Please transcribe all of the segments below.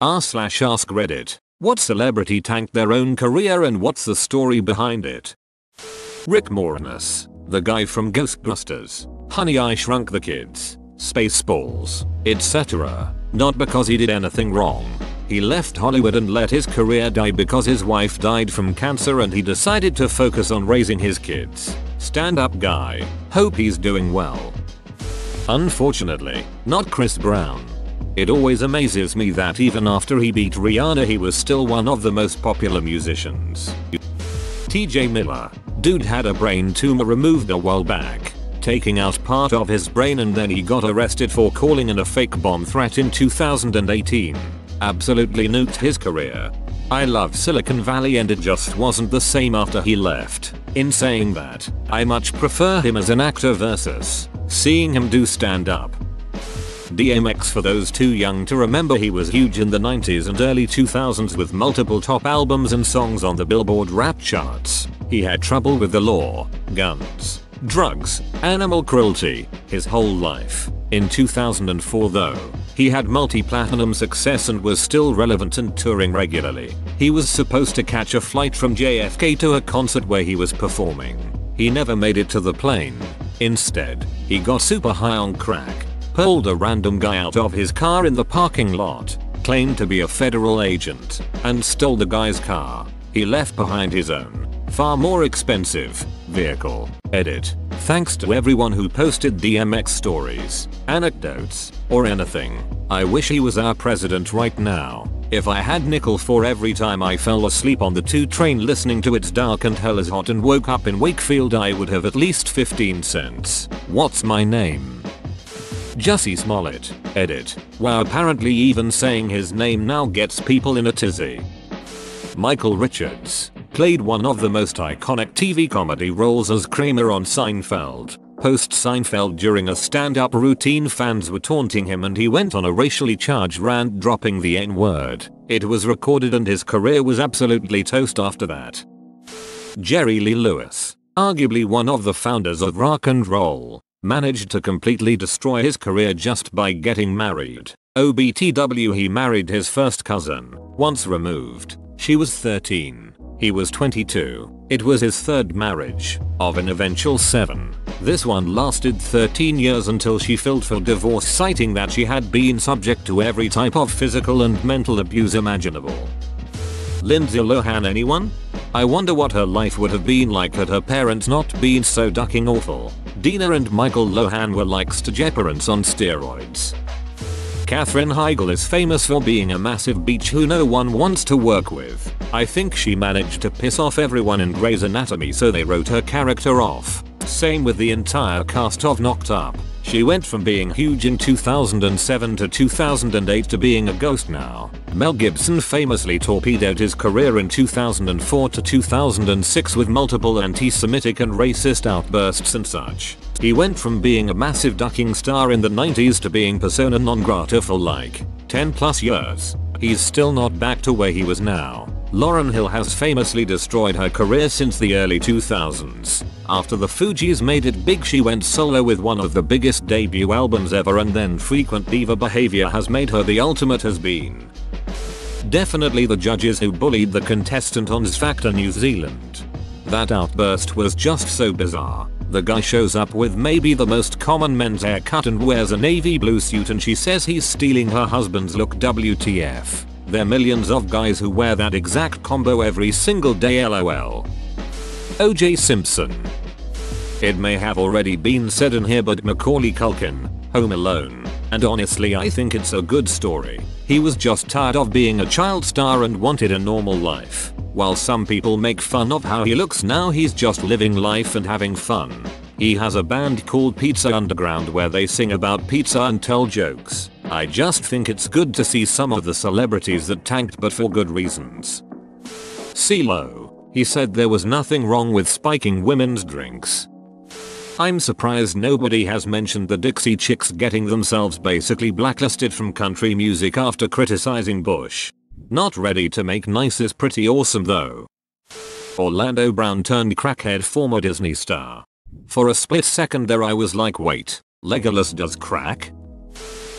r slash ask reddit. What celebrity tanked their own career and what's the story behind it? Rick Moranis, the guy from Ghostbusters, Honey I Shrunk the Kids, Spaceballs, etc. Not because he did anything wrong. He left Hollywood and let his career die because his wife died from cancer and he decided to focus on raising his kids. Stand up guy. Hope he's doing well. Unfortunately, not Chris Brown. It always amazes me that even after he beat Rihanna he was still one of the most popular musicians. TJ Miller. Dude had a brain tumor removed a while back, taking out part of his brain and then he got arrested for calling in a fake bomb threat in 2018. Absolutely nuked his career. I love Silicon Valley and it just wasn't the same after he left. In saying that, I much prefer him as an actor versus seeing him do stand up. DMX for those too young to remember he was huge in the 90s and early 2000s with multiple top albums and songs on the Billboard rap charts. He had trouble with the law, guns, drugs, animal cruelty, his whole life. In 2004 though, he had multi-platinum success and was still relevant and touring regularly. He was supposed to catch a flight from JFK to a concert where he was performing. He never made it to the plane. Instead, he got super high on crack pulled a random guy out of his car in the parking lot, claimed to be a federal agent, and stole the guy's car. He left behind his own, far more expensive, vehicle. Edit. Thanks to everyone who posted DMX stories, anecdotes, or anything. I wish he was our president right now. If I had nickel for every time I fell asleep on the 2 train listening to It's Dark and Hell is Hot and woke up in Wakefield I would have at least 15 cents. What's my name? Jussie Smollett. Edit. Wow apparently even saying his name now gets people in a tizzy. Michael Richards played one of the most iconic TV comedy roles as Kramer on Seinfeld. Post Seinfeld during a stand-up routine fans were taunting him and he went on a racially charged rant dropping the N-word. It was recorded and his career was absolutely toast after that. Jerry Lee Lewis, arguably one of the founders of rock and roll, managed to completely destroy his career just by getting married. OBTW he married his first cousin, once removed. She was 13. He was 22. It was his third marriage, of an eventual 7. This one lasted 13 years until she filed for divorce citing that she had been subject to every type of physical and mental abuse imaginable. Lindsay Lohan anyone? I wonder what her life would have been like had her parents not been so ducking awful. Dina and Michael Lohan were like stage parents on steroids. Katherine Heigl is famous for being a massive beach who no one wants to work with. I think she managed to piss off everyone in Grey's Anatomy so they wrote her character off. Same with the entire cast of Knocked Up. She went from being huge in 2007 to 2008 to being a ghost now. Mel Gibson famously torpedoed his career in 2004 to 2006 with multiple anti-Semitic and racist outbursts and such. He went from being a massive ducking star in the 90s to being persona non grata for like 10 plus years. He's still not back to where he was now. Lauryn Hill has famously destroyed her career since the early 2000s. After the Fugees made it big she went solo with one of the biggest debut albums ever and then frequent diva behavior has made her the ultimate has been. Definitely the judges who bullied the contestant on Factor New Zealand. That outburst was just so bizarre. The guy shows up with maybe the most common men's haircut and wears a navy blue suit and she says he's stealing her husband's look WTF. There millions of guys who wear that exact combo every single day lol. OJ Simpson. It may have already been said in here but Macaulay Culkin, Home Alone, and honestly I think it's a good story. He was just tired of being a child star and wanted a normal life. While some people make fun of how he looks now he's just living life and having fun. He has a band called Pizza Underground where they sing about pizza and tell jokes. I just think it's good to see some of the celebrities that tanked but for good reasons. CeeLo. He said there was nothing wrong with spiking women's drinks. I'm surprised nobody has mentioned the Dixie Chicks getting themselves basically blacklisted from country music after criticizing Bush. Not ready to make nice is pretty awesome though. Orlando Brown turned crackhead former Disney star. For a split second there I was like wait, Legolas does crack?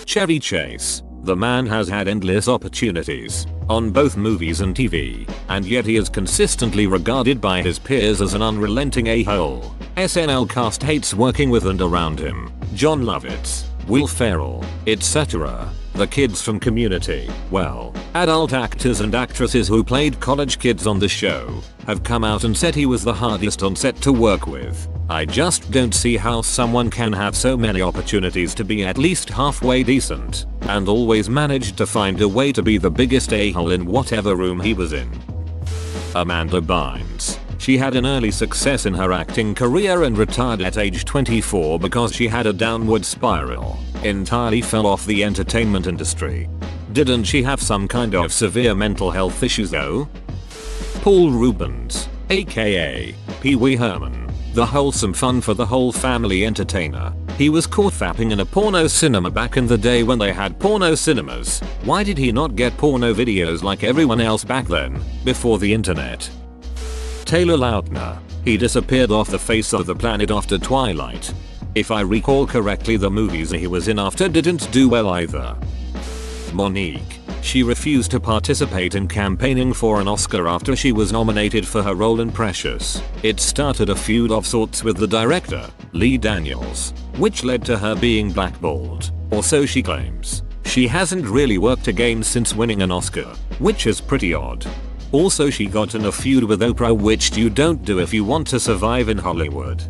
Chevy Chase, The man has had endless opportunities on both movies and TV, and yet he is consistently regarded by his peers as an unrelenting a-hole. SNL cast hates working with and around him. Jon Lovitz, Will Ferrell, etc. The kids from Community, well, adult actors and actresses who played college kids on the show, have come out and said he was the hardest on set to work with. I just don't see how someone can have so many opportunities to be at least halfway decent, and always manage to find a way to be the biggest a-hole in whatever room he was in. Amanda Bynes. She had an early success in her acting career and retired at age 24 because she had a downward spiral, entirely fell off the entertainment industry. Didn't she have some kind of severe mental health issues though? Paul Reubens, aka Pee Wee Herman the wholesome fun for the whole family entertainer. He was caught fapping in a porno cinema back in the day when they had porno cinemas. Why did he not get porno videos like everyone else back then, before the internet? Taylor Lautner. He disappeared off the face of the planet after Twilight. If I recall correctly the movies he was in after didn't do well either. Mo'Nique. She refused to participate in campaigning for an Oscar after she was nominated for her role in Precious. It started a feud of sorts with the director, Lee Daniels, which led to her being blackballed, or so she claims. She hasn't really worked again since winning an Oscar, which is pretty odd. Also she got in a feud with Oprah which you don't do if you want to survive in Hollywood.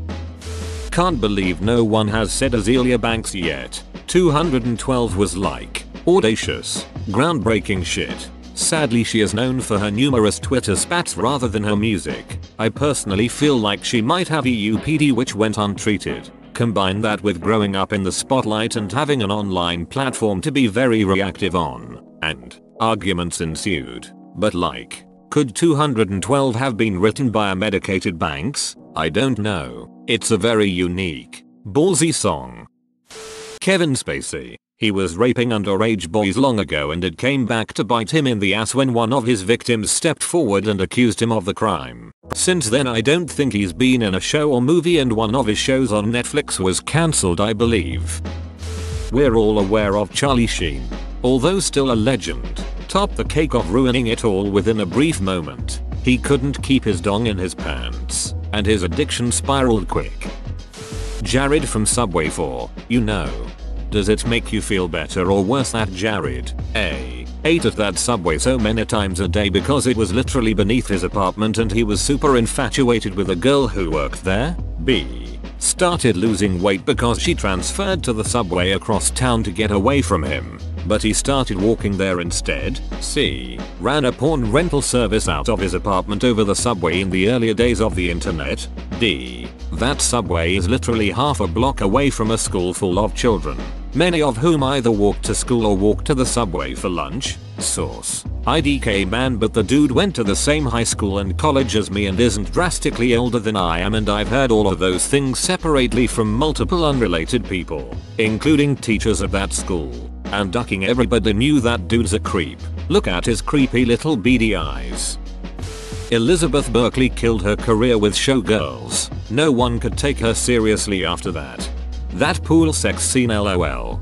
Can't believe no one has said Azealia Banks yet. 212 was like, audacious, groundbreaking shit. Sadly she is known for her numerous Twitter spats rather than her music. I personally feel like she might have EUPD which went untreated. Combine that with growing up in the spotlight and having an online platform to be very reactive on, and arguments ensued. But like, could 212 have been written by a medicated Banks? I don't know. It's a very unique, ballsy song. Kevin Spacey. He was raping underage boys long ago and it came back to bite him in the ass when one of his victims stepped forward and accused him of the crime. Since then I don't think he's been in a show or movie and one of his shows on Netflix was cancelled I believe. We're all aware of Charlie Sheen. Although still a legend, topped the cake of ruining it all within a brief moment. He couldn't keep his dong in his pants, and his addiction spiraled quick. Jared from Subway 4, you know. Does it make you feel better or worse that Jared, A, ate at that subway so many times a day because it was literally beneath his apartment and he was super infatuated with a girl who worked there? B, started losing weight because she transferred to the subway across town to get away from him, but he started walking there instead. C. Ran a porn rental service out of his apartment over the subway in the earlier days of the internet. D. That subway is literally half a block away from a school full of children many of whom either walk to school or walk to the subway for lunch. Source. IDK man but the dude went to the same high school and college as me and isn't drastically older than I am and I've heard all of those things separately from multiple unrelated people, including teachers at that school. And ducking everybody knew that dude's a creep. Look at his creepy little beady eyes. Elizabeth Berkley killed her career with Showgirls. No one could take her seriously after that. That pool sex scene lol.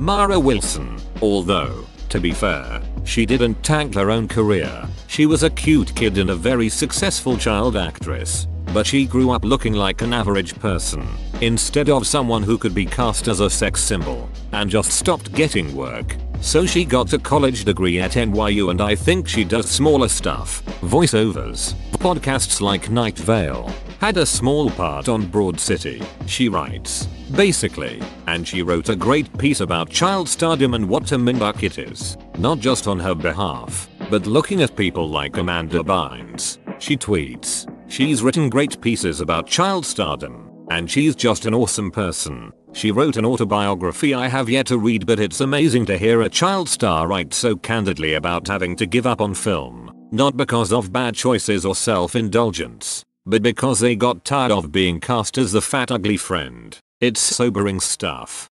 Mara Wilson, although, to be fair, she didn't tank her own career. She was a cute kid and a very successful child actress, but she grew up looking like an average person, instead of someone who could be cast as a sex symbol, and just stopped getting work. So she got a college degree at NYU and I think she does smaller stuff, voiceovers, podcasts like Night Vale, had a small part on Broad City, she writes. Basically, and she wrote a great piece about child stardom and what a minbuck it is, not just on her behalf, but looking at people like Amanda Bynes. She tweets, she's written great pieces about child stardom, and she's just an awesome person. She wrote an autobiography I have yet to read but it's amazing to hear a child star write so candidly about having to give up on film, not because of bad choices or self-indulgence, but because they got tired of being cast as the fat ugly friend. It's sobering stuff.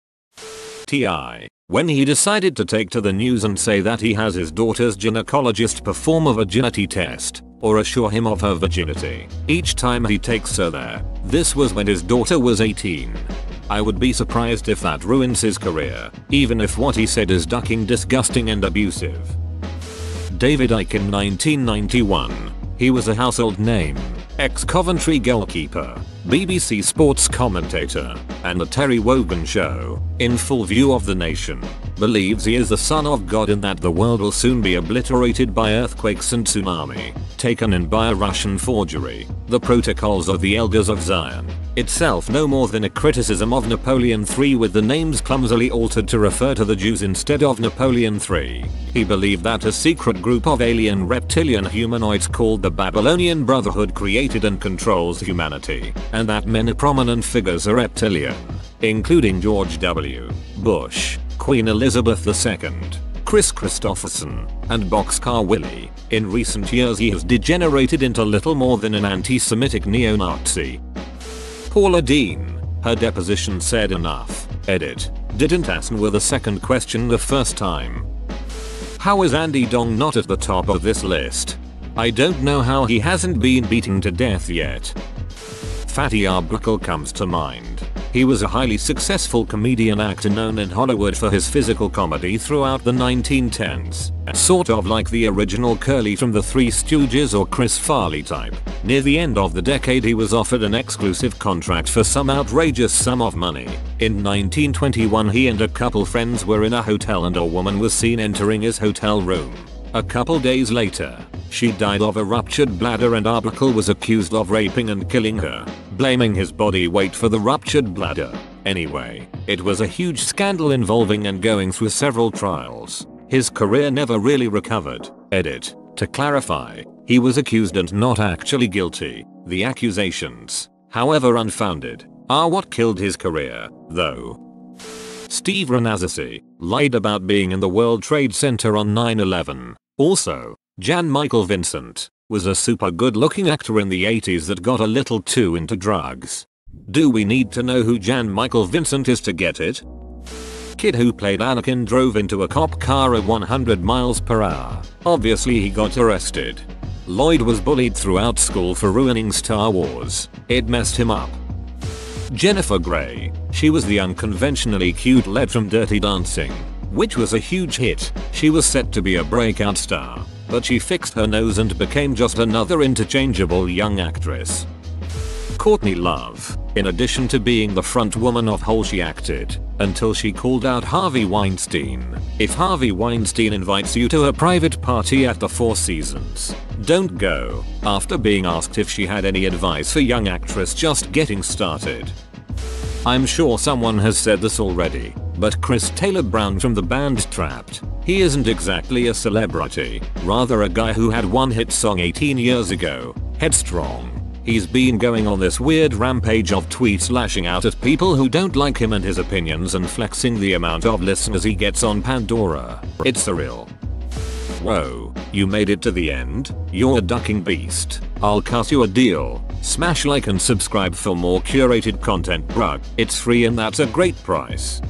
T.I. When he decided to take to the news and say that he has his daughter's gynecologist perform a virginity test, or assure him of her virginity, each time he takes her there. This was when his daughter was 18. I would be surprised if that ruins his career, even if what he said is ducking disgusting and abusive. David Icke in 1991. He was a household name, ex-Coventry goalkeeper, BBC Sports commentator, and The Terry Wogan Show, in full view of the nation, believes he is the son of God and that the world will soon be obliterated by earthquakes and tsunami, taken in by a Russian forgery, the Protocols of the Elders of Zion, itself no more than a criticism of Napoleon III with the names clumsily altered to refer to the Jews instead of Napoleon III. He believed that a secret group of alien reptilian humanoids called the Babylonian Brotherhood created and controls humanity, and that many prominent figures are reptilian, including George W. Bush, Queen Elizabeth II, Chris Kristofferson, and Boxcar Willie. In recent years he has degenerated into little more than an anti-Semitic neo-Nazi Paula Deen. Her deposition said enough. Edit. Didn't answer the second question the first time. How is Andy Dong not at the top of this list? I don't know how he hasn't been beaten to death yet. Fatty Arbuckle comes to mind. He was a highly successful comedian actor known in Hollywood for his physical comedy throughout the 1910s, sort of like the original Curly from the Three Stooges or Chris Farley type. Near the end of the decade he was offered an exclusive contract for some outrageous sum of money. In 1921 he and a couple friends were in a hotel and a woman was seen entering his hotel room. A couple days later, she died of a ruptured bladder and Arbuckle was accused of raping and killing her, blaming his body weight for the ruptured bladder. Anyway, it was a huge scandal involving and going through several trials. His career never really recovered. Edit. To clarify, he was accused and not actually guilty. The accusations, however unfounded, are what killed his career, though. Steve Rannazzisi lied about being in the World Trade Center on 9-11. Also, Jan Michael Vincent was a super good looking actor in the 80s that got a little too into drugs. Do we need to know who Jan Michael Vincent is to get it? Kid who played Anakin drove into a cop car at 100 miles per hour. Obviously he got arrested. Lloyd was bullied throughout school for ruining Star Wars. It messed him up. Jennifer Grey. She was the unconventionally cute lead from Dirty Dancing, which was a huge hit. She was set to be a breakout star, but she fixed her nose and became just another interchangeable young actress. Courtney Love. In addition to being the front woman of Hole she acted until she called out Harvey Weinstein. If Harvey Weinstein invites you to a private party at the Four Seasons, don't go, after being asked if she had any advice for young actress just getting started. I'm sure someone has said this already, but Chris Taylor Brown from the band Trapt, he isn't exactly a celebrity, rather a guy who had one hit song 18 years ago, Headstrong. He's been going on this weird rampage of tweets lashing out at people who don't like him and his opinions and flexing the amount of listeners he gets on Pandora. It's surreal. Whoa, you made it to the end? You're a ducking beast. I'll cut you a deal. Smash like and subscribe for more curated content bruh. It's free and that's a great price.